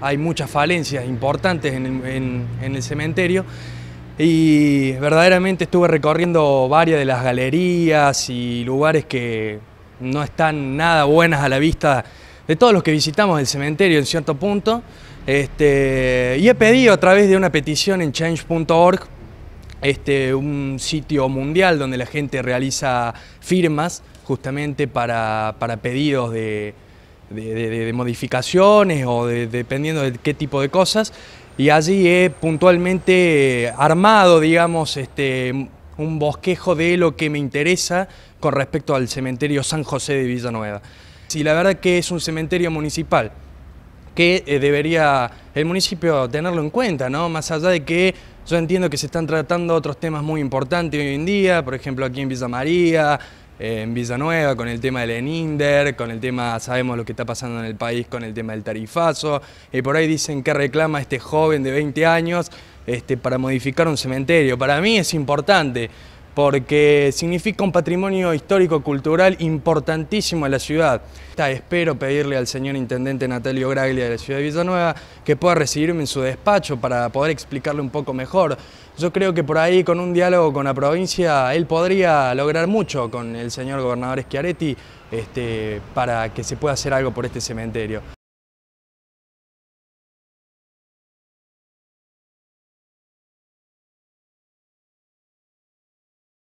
hay muchas falencias importantes en el, cementerio y verdaderamente estuve recorriendo varias de las galerías y lugares que no están nada buenas a la vista de todos los que visitamos el cementerio en cierto punto. Este, y he pedido a través de una petición en change.org, este, un sitio mundial donde la gente realiza firmas justamente para, pedidos de, modificaciones o dependiendo de qué tipo de cosas. Y allí he puntualmente armado, digamos, este, un bosquejo de lo que me interesa con respecto al cementerio San José de Villanueva. Sí, la verdad que es un cementerio municipal que eh, debería el municipio tenerlo en cuenta, ¿no? Más allá de que yo entiendo que se están tratando otros temas muy importantes hoy en día, por ejemplo aquí en Villa María, en Villanueva, con el tema del ENINDER, con el tema, sabemos lo que está pasando en el país con el tema del tarifazo, y por ahí dicen que reclama este joven de 20 años este, para modificar un cementerio. Para mí es importante, porque significa un patrimonio histórico-cultural importantísimo en la ciudad. espero pedirle al señor Intendente Natalio Graglia de la ciudad de Villanueva que pueda recibirme en su despacho para poder explicarle un poco mejor. Yo creo que por ahí con un diálogo con la provincia él podría lograr mucho con el señor gobernador Schiaretti este, para que se pueda hacer algo por este cementerio.